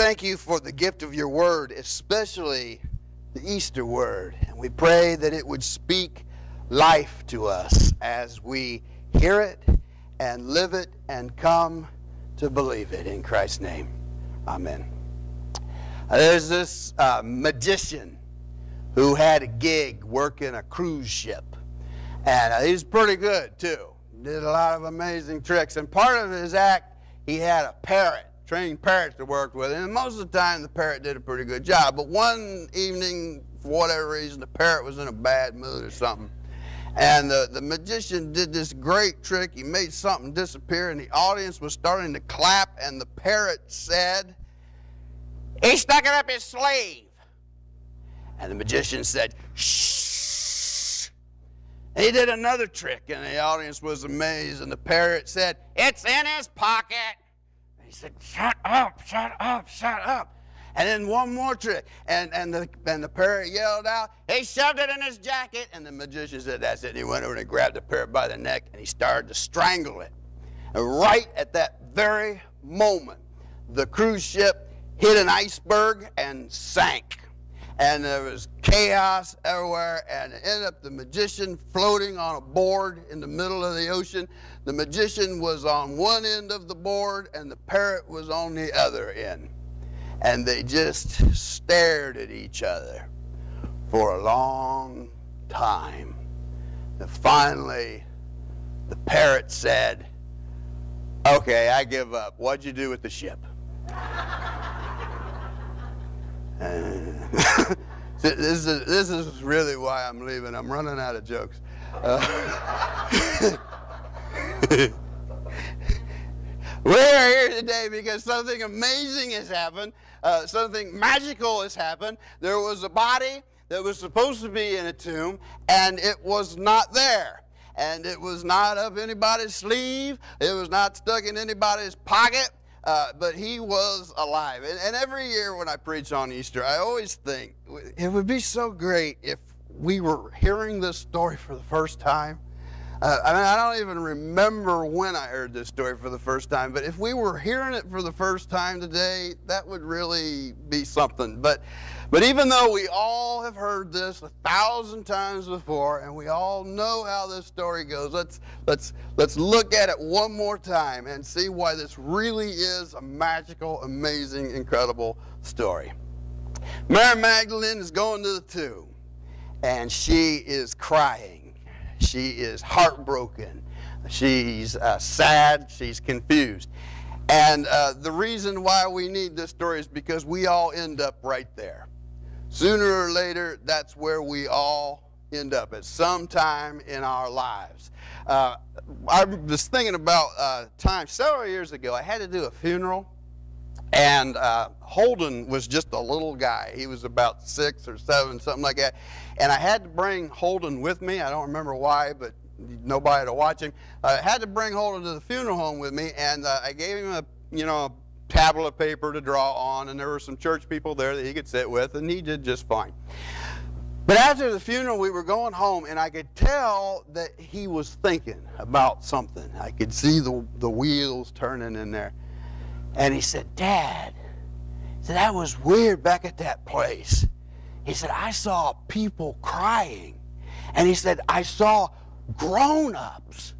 thank you for the gift of your word, especially the Easter word. And we pray that it would speak life to us as we hear it and live it and come to believe it. In Christ's name, amen. There's this uh, magician who had a gig working a cruise ship. And uh, he was pretty good, too. Did a lot of amazing tricks. And part of his act, he had a parrot, trained parrots to work with. him. And most of the time, the parrot did a pretty good job. But one evening, for whatever reason, the parrot was in a bad mood or something. And the, the magician did this great trick. He made something disappear, and the audience was starting to clap. And the parrot said, He stuck it up his sleeve. And the magician said, Shh. And he did another trick, and the audience was amazed. And the parrot said, It's in his pocket. He said, Shut up, shut up, shut up. And then one more trick. And, and, the, and the parrot yelled out, He shoved it in his jacket. And the magician said, That's it. And he went over and grabbed the parrot by the neck and he started to strangle it. And right at that very moment, the cruise ship hit an iceberg and sank and there was chaos everywhere, and it ended up the magician floating on a board in the middle of the ocean. The magician was on one end of the board, and the parrot was on the other end. And they just stared at each other for a long time. And finally, the parrot said, Okay, I give up. What'd you do with the ship? this, is, this is really why I'm leaving. I'm running out of jokes. Uh, we're here today because something amazing has happened. Uh, something magical has happened. There was a body that was supposed to be in a tomb, and it was not there. And it was not up anybody's sleeve. It was not stuck in anybody's pocket. Uh, but he was alive. And, and every year when I preach on Easter, I always think it would be so great if we were hearing this story for the first time. Uh, I mean, I don't even remember when I heard this story for the first time, but if we were hearing it for the first time today, that would really be something. But but even though we all have heard this a thousand times before and we all know how this story goes, let's, let's, let's look at it one more time and see why this really is a magical, amazing, incredible story. Mary Magdalene is going to the tomb and she is crying. She is heartbroken. She's uh, sad. She's confused. And uh, the reason why we need this story is because we all end up right there. Sooner or later, that's where we all end up at some time in our lives. Uh, I was thinking about uh, time several years ago. I had to do a funeral, and uh, Holden was just a little guy. He was about six or seven, something like that. And I had to bring Holden with me. I don't remember why, but nobody to watch him. I had to bring Holden to the funeral home with me, and uh, I gave him a you know a tablet of paper to draw on, and there were some church people there that he could sit with, and he did just fine. But after the funeral, we were going home, and I could tell that he was thinking about something. I could see the, the wheels turning in there. And he said, Dad, said, that was weird back at that place. He said, I saw people crying. And he said, I saw grown ups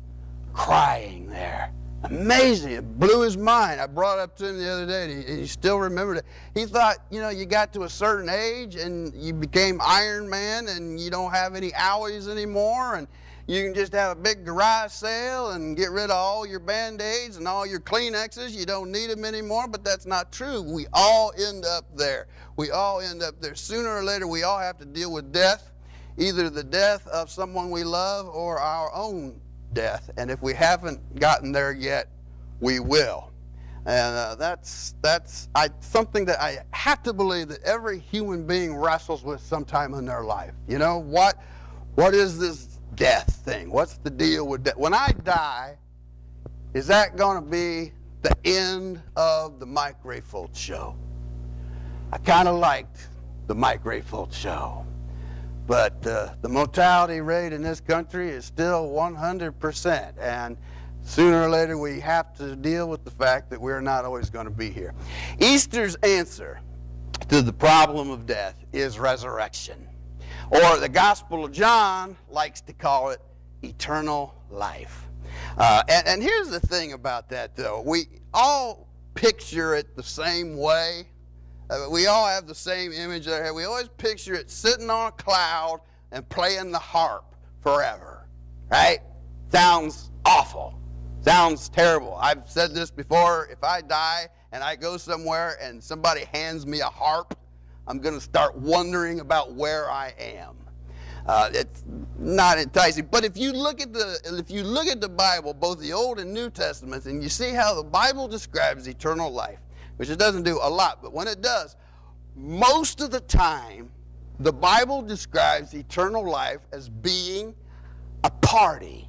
crying there. Amazing. It blew his mind. I brought it up to him the other day, and he, he, still remembered it. He thought, you know, you got to a certain age and you became Iron Man and you don't have any owies anymore, and you can just have a big garage sale and get rid of all your band aids and all your Kleenexes. You don't need them anymore, but that's not true. We all end up there. We all end up there. Sooner or later, we all have to deal with death, either the death of someone we love or our own death. And if we haven't gotten there yet, we will. And uh, that's, that's I, something that I have to believe that every human being wrestles with sometime in their life. You know, what, what is this death thing? What's the deal with death? When I die, is that going to be the end of the Mike Rayfold show? I kind of liked the Mike Rayfold show. But uh, the mortality rate in this country is still 100%. And sooner or later we have to deal with the fact that we're not always going to be here. Easter's answer to the problem of death is resurrection. Or the Gospel of John likes to call it eternal life. Uh, and, and here's the thing about that, though. We all picture it the same way. Uh, we all have the same image there. We always picture it sitting on a cloud and playing the harp forever, right? Sounds awful. Sounds terrible. I've said this before. If I die and I go somewhere and somebody hands me a harp, I'm going to start wondering about where I am. Uh, it's not enticing. But if you look at the if you look at the Bible, both the Old and New Testaments, and you see how the Bible describes eternal life, which it doesn't do a lot, but when it does, most of the time, the Bible describes eternal life as being a party.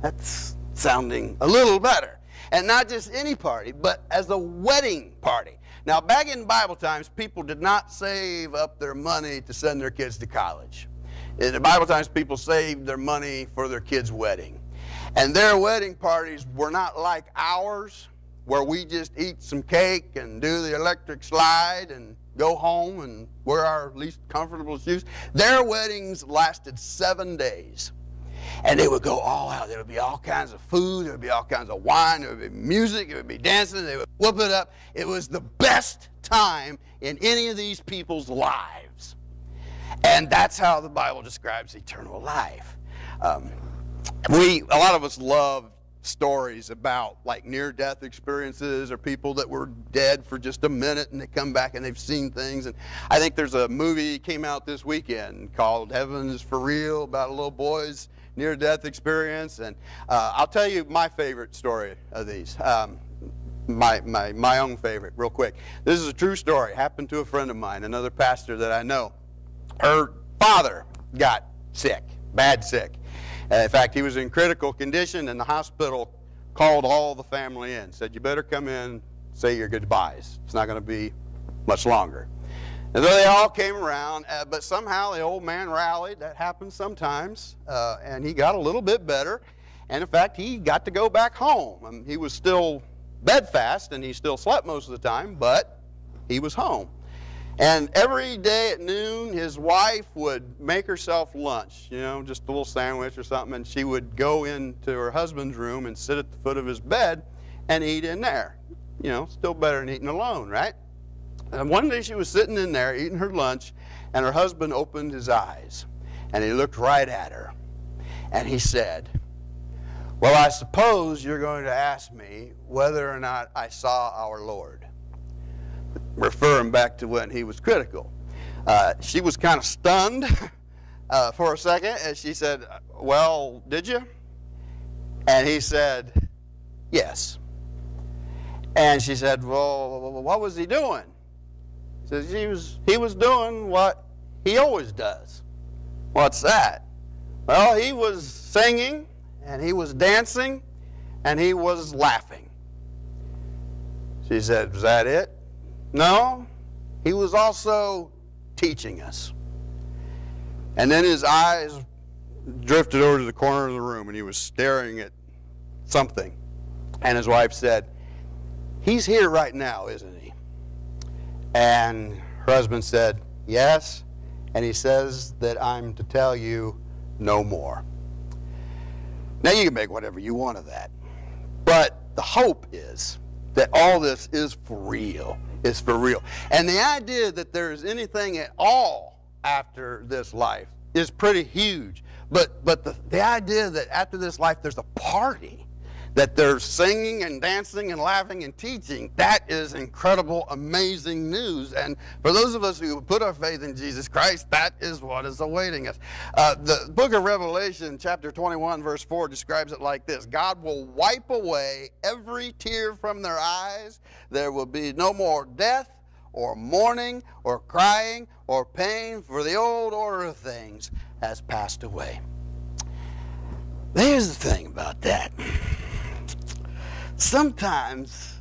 That's sounding a little better. And not just any party, but as a wedding party. Now, back in Bible times, people did not save up their money to send their kids to college. In the Bible times, people saved their money for their kids' wedding. And their wedding parties were not like ours, where we just eat some cake and do the electric slide and go home and wear our least comfortable shoes. Their weddings lasted seven days. And they would go all out. There would be all kinds of food. There would be all kinds of wine. There would be music. There would be dancing. They would whoop it up. It was the best time in any of these people's lives. And that's how the Bible describes eternal life. Um, we, a lot of us love stories about like near death experiences or people that were dead for just a minute and they come back and they've seen things. And I think there's a movie came out this weekend called Heaven is for Real about a little boy's near death experience. And uh, I'll tell you my favorite story of these. Um, my, my, my own favorite, real quick. This is a true story. Happened to a friend of mine, another pastor that I know. Her father got sick, bad sick. Uh, in fact, he was in critical condition, and the hospital called all the family in, said, You better come in, say your goodbyes. It's not going to be much longer. And so they all came around, uh, but somehow the old man rallied. That happens sometimes. Uh, and he got a little bit better. And in fact, he got to go back home. Mean, he was still bedfast and he still slept most of the time, but he was home. And every day at noon, his wife would make herself lunch, you know, just a little sandwich or something, and she would go into her husband's room and sit at the foot of his bed and eat in there. You know, still better than eating alone, right? And one day she was sitting in there eating her lunch, and her husband opened his eyes, and he looked right at her, and he said, Well, I suppose you're going to ask me whether or not I saw our Lord. Referring back to when he was critical. Uh, she was kind of stunned uh, for a second, and she said, Well, did you? And he said, Yes. And she said, Well, what was he doing? Says he was, he was doing what he always does. What's that? Well, he was singing and he was dancing and he was laughing. She said, Was that it? No. He was also teaching us. And then his eyes drifted over to the corner of the room and he was staring at something. And his wife said, He's here right now, isn't he? And her husband said, Yes. And he says that I'm to tell you no more. Now you can make whatever you want of that. But the hope is that all this is for real. Is for real. And the idea that there is anything at all after this life is pretty huge. But but the, the idea that after this life there's a party that they're singing and dancing and laughing and teaching. That is incredible, amazing news. And for those of us who put our faith in Jesus Christ, that is what is awaiting us. Uh, the book of Revelation, chapter 21, verse 4, describes it like this God will wipe away every tear from their eyes. There will be no more death. Or mourning, or crying, or pain, for the old order of things has passed away. There's the thing about that sometimes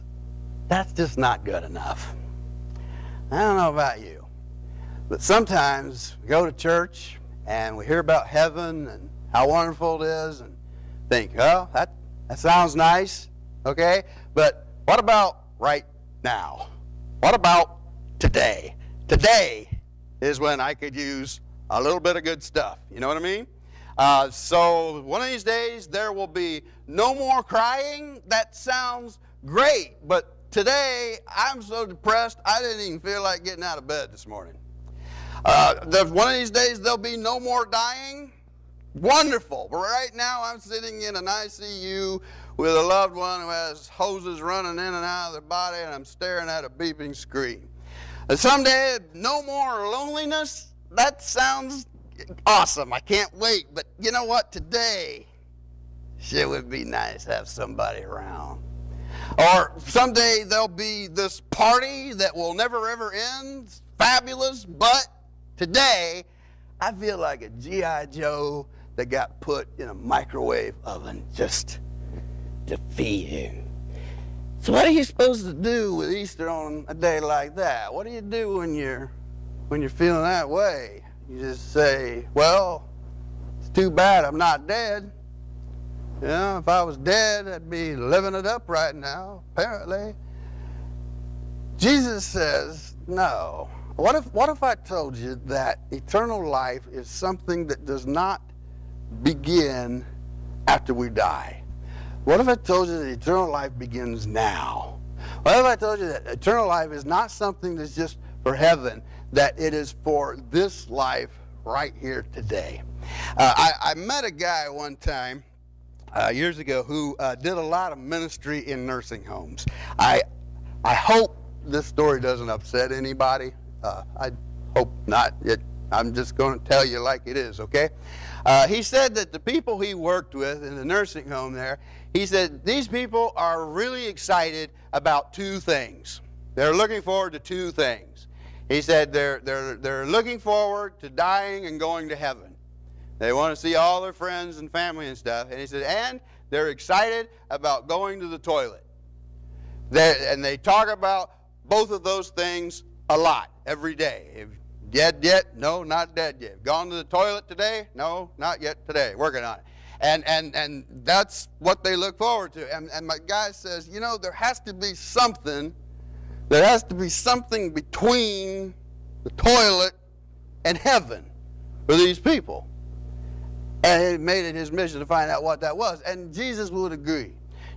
that's just not good enough. I don't know about you, but sometimes we go to church and we hear about heaven and how wonderful it is and think, oh, that, That sounds nice, okay? But what about right now? What about today? Today is when I could use a little bit of good stuff. You know what I mean? Uh, so one of these days there will be no more crying. That sounds great, but today I'm so depressed I didn't even feel like getting out of bed this morning. Uh, one of these days there'll be no more dying. Wonderful. But right now I'm sitting in an ICU with a loved one who has hoses running in and out of their body, and I'm staring at a beeping screen. And someday, no more loneliness. That sounds awesome. I can't wait. But you know what? Today, it would be nice to have somebody around. Or someday there'll be this party that will never ever end. Fabulous. But today, I feel like a G.I. Joe that got put in a microwave oven just to feed him. So what are you supposed to do with Easter on a day like that? What do you do when you're when you're feeling that way? You just say, "Well, it's too bad I'm not dead." You know, if I was dead, I'd be living it up right now. Apparently, Jesus says, "No." What if what if I told you that eternal life is something that does not begin after we die? What if I told you that eternal life begins now? What if I told you that eternal life is not something that's just for heaven, that it is for this life right here today? Uh, I, I, met a guy one time uh, years ago who uh, did a lot of ministry in nursing homes. I, I hope this story doesn't upset anybody. Uh, I hope not. It, I'm just going to tell you like it is, okay? Uh, he said that the people he worked with in the nursing home there, he said these people are really excited about two things. They're looking forward to two things. He said they're, they're, they're looking forward to dying and going to heaven. They want to see all their friends and family and stuff. And he said, and they're excited about going to the toilet. They, and they talk about both of those things a lot every day. If dead yet? No, not dead yet. Gone to the toilet today? No, not yet today. Working on it. And, and, and that's what they look forward to. And, and my guy says, you know, there has to be something, there has to be something between the toilet and heaven for these people. And he made it his mission to find out what that was. And Jesus would agree.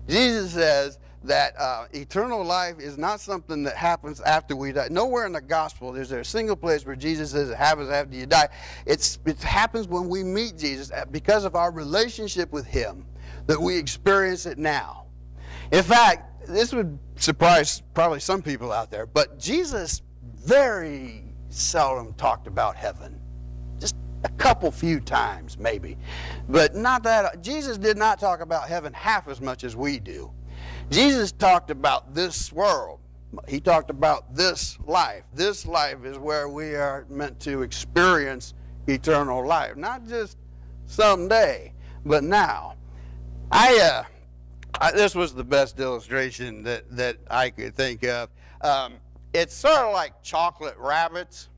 Jesus says, that uh, eternal life is not something that happens after we die. Nowhere in the gospel is there a single place where Jesus says it happens after you die. It's, it happens when we meet Jesus because of our relationship with Him that we experience it now. In fact, this would surprise probably some people out there, but Jesus very seldom talked about heaven. A couple few times, maybe. But not that. Jesus did not talk about heaven half as much as we do. Jesus talked about this world. He talked about this life. This life is where we are meant to experience eternal life, not just someday, but now. I, uh, I this was the best illustration that, that I could think of. Um, it's sort of like chocolate rabbits.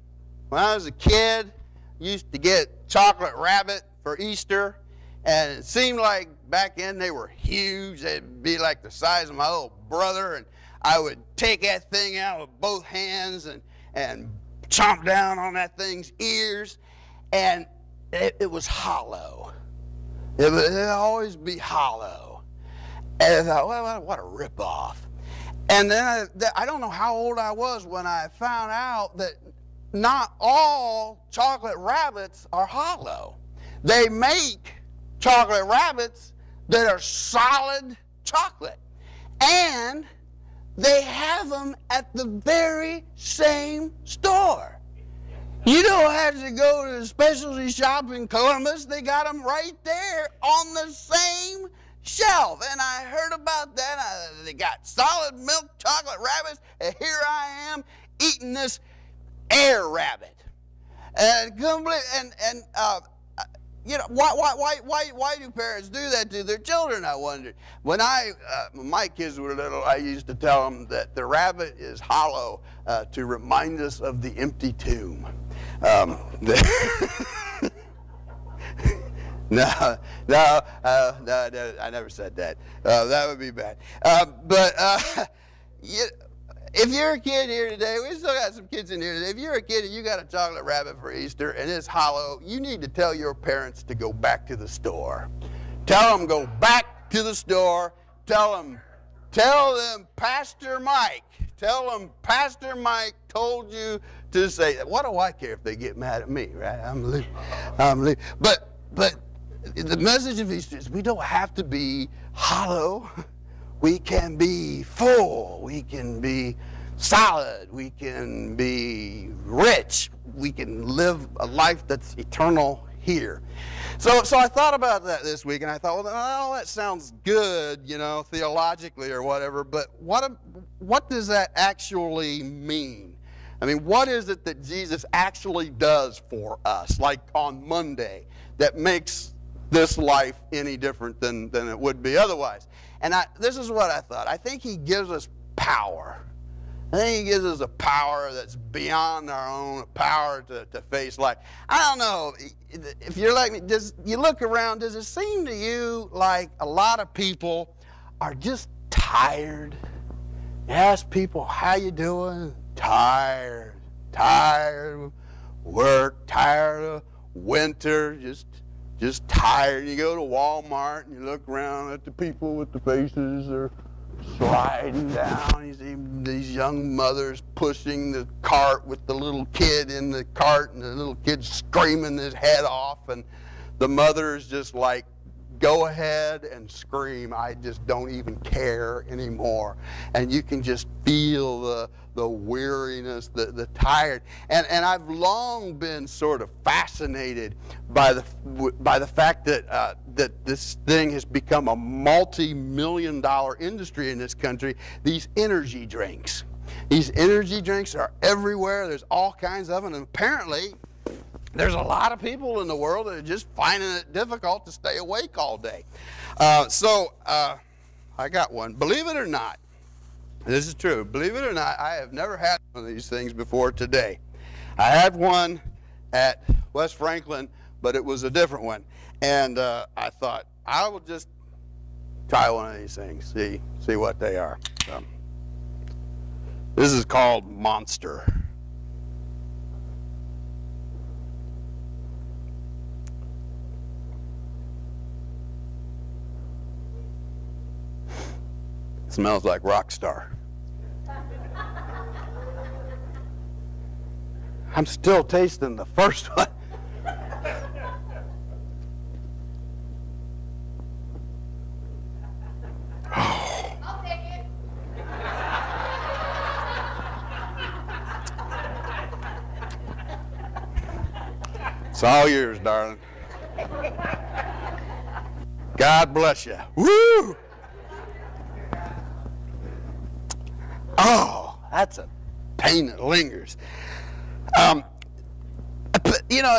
When I was a kid, used to get chocolate rabbit for Easter, and it seemed like back then they were huge. They'd be like the size of my little brother, and I would take that thing out with both hands and and chomp down on that thing's ears, and it, it was hollow. It would always be hollow. And I thought, well, what a ripoff. And then I, I don't know how old I was when I found out that not all chocolate rabbits are hollow. They make chocolate rabbits that are solid chocolate. And they have them at the very same store. You don't have to go to the specialty shop in Columbus. They got them right there on the same shelf. And I heard about that. I, they got solid milk chocolate rabbits. And here I am eating this air rabbit. And and and uh, you know, why, why, why, why, why do parents do that to their children, I wondered. When I, uh, my kids were little, I used to tell them that the rabbit is hollow uh, to remind us of the empty tomb. Um, No, no, uh, no, no, I never said that. Uh, that would be bad. Uh, but uh, you, if you're a kid here today, we still got some kids in here today. If you're a kid and you got a chocolate rabbit for Easter and it's hollow, you need to tell your parents to go back to the store. Tell them go back to the store. Tell them, tell them, Pastor Mike. Tell them, Pastor Mike told you to say that. What do I care if they get mad at me, right? I'm leaving. I'm leaving. But, but the message of Easter is we don't have to be hollow. We can be full. We can be solid. We can be rich. We can live a life that's eternal here. So, so I thought about that this week, and I thought, well, well that sounds good, you know, theologically or whatever. But what, what does that actually mean? I mean, what is it that Jesus actually does for us, like on Monday, that makes this life any different than, than it would be otherwise? And I, this is what I thought. I think he gives us power. I think he gives us a power that's beyond our own power to, to face life. I don't know if you're like me. Does you look around? Does it seem to you like a lot of people are just tired? You ask people how you doing? Tired, tired, work, tired of winter, just just tired. You go to Walmart and you look around at the people with the faces are sliding down. You see these young mothers pushing the cart with the little kid in the cart and the little kid screaming his head off and the mother is just like go ahead and scream. I just don't even care anymore. And you can just feel the, the weariness, the, the tired. And, and I've long been sort of fascinated by the, by the fact that, uh, that this thing has become a multi million dollar industry in this country these energy drinks. These energy drinks are everywhere. There's all kinds of them. And apparently, there's a lot of people in the world that are just finding it difficult to stay awake all day. Uh, so uh, I got one. Believe it or not, this is true. Believe it or not, I have never had one of these things before today. I had one at West Franklin, but it was a different one. And uh, I thought, I will just try one of these things, see, see what they are. So, this is called Monster. Smells like rock star. I'm still tasting the first one. I'll take it. It's all yours, darling. God bless you. Woo! Oh, that's a pain that lingers. Um, but, you know,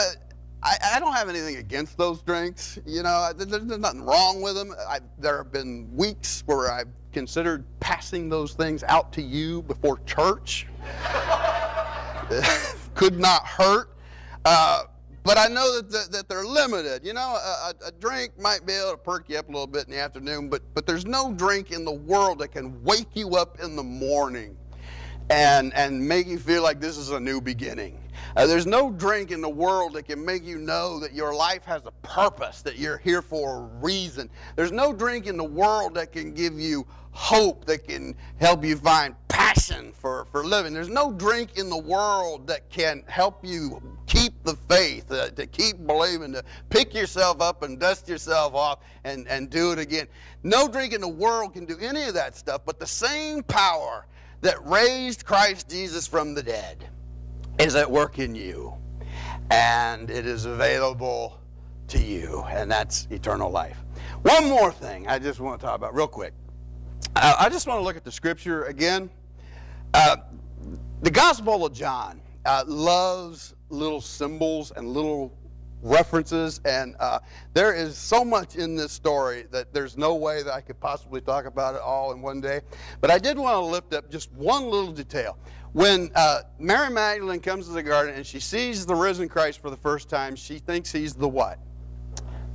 I, I, don't have anything against those drinks. You know, there's, there's nothing wrong with them. I, there have been weeks where I've considered passing those things out to you before church. Could not hurt. Uh, but I know that, the, that they're limited. You know, a, a, drink might be able to perk you up a little bit in the afternoon, but, but there's no drink in the world that can wake you up in the morning and, and make you feel like this is a new beginning. Uh, there's no drink in the world that can make you know that your life has a purpose, that you're here for a reason. There's no drink in the world that can give you hope, that can help you find passion for, for living. There's no drink in the world that can help you keep the faith, uh, to keep believing, to pick yourself up and dust yourself off and, and do it again. No drink in the world can do any of that stuff, but the same power that raised Christ Jesus from the dead is at work in you. And it is available to you, and that's eternal life. One more thing I just want to talk about real quick. Uh, I just want to look at the scripture again. Uh, the Gospel of John uh, loves little symbols and little references, and uh, there is so much in this story that there's no way that I could possibly talk about it all in one day. But I did want to lift up just one little detail. When uh, Mary Magdalene comes to the garden and she sees the risen Christ for the first time, she thinks he's the what?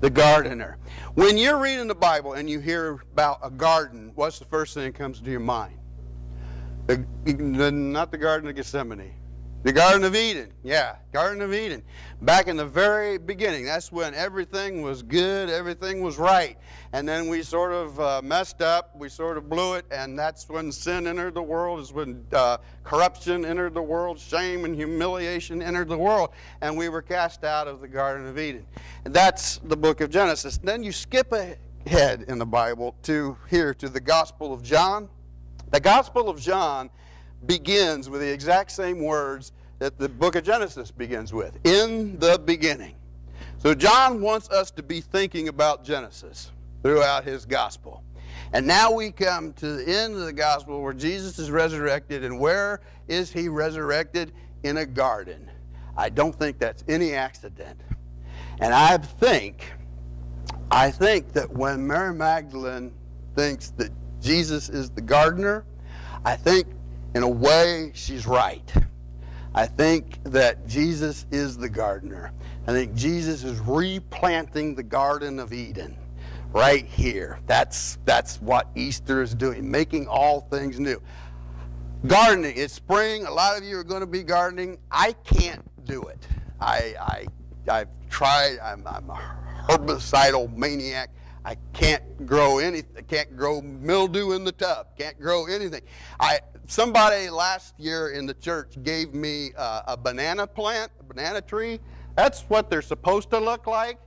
the gardener. When you're reading the Bible and you hear about a garden, what's the first thing that comes to your mind? The, not the Garden of Gethsemane. The Garden of Eden, yeah, Garden of Eden. Back in the very beginning, that's when everything was good, everything was right. And then we sort of uh, messed up, we sort of blew it, and that's when sin entered the world, is when uh, corruption entered the world, shame and humiliation entered the world, and we were cast out of the Garden of Eden. And that's the book of Genesis. Then you skip ahead in the Bible to here, to the Gospel of John. The Gospel of John begins with the exact same words that the book of Genesis begins with in the beginning. So John wants us to be thinking about Genesis throughout his gospel. And now we come to the end of the gospel where Jesus is resurrected. And where is he resurrected? In a garden. I don't think that's any accident. And I think, I think that when Mary Magdalene thinks that Jesus is the gardener, I think in a way she's right. I think that Jesus is the gardener. I think Jesus is replanting the Garden of Eden right here. That's, that's what Easter is doing, making all things new. Gardening, it's spring. A lot of you are going to be gardening. I can't do it. I, I, I've tried. I'm, I'm a herbicidal maniac. I can't grow anything. Can't grow mildew in the tub. Can't grow anything. I somebody last year in the church gave me uh, a banana plant, a banana tree. That's what they're supposed to look like.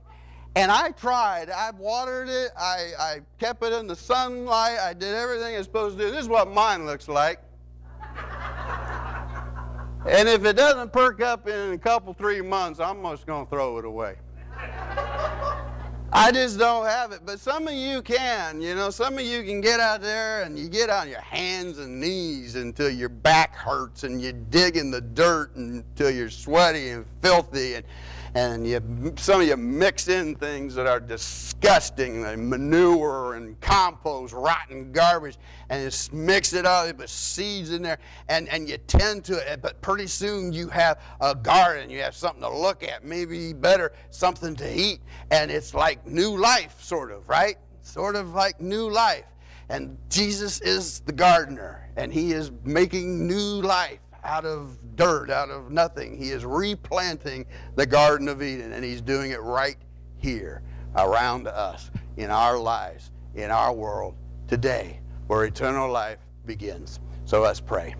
And I tried. I watered it. I, I kept it in the sunlight. I did everything I was supposed to do. This is what mine looks like. and if it doesn't perk up in a couple, three months, I'm just going to throw it away. I just don't have it. But some of you can. You know, some of you can get out there and you get on your hands and knees until your back hurts and you dig in the dirt until you're sweaty and filthy and and you, some of you mix in things that are disgusting, like manure and compost, rotten garbage, and you mix it up, with seeds in there, and, and you tend to it. But pretty soon you have a garden, you have something to look at, maybe better, something to eat, and it's like new life, sort of, right? Sort of like new life. And Jesus is the gardener, and he is making new life out of dirt, out of nothing. He is replanting the Garden of Eden, and He's doing it right here around us, in our lives, in our world, today, where eternal life begins. So let's pray.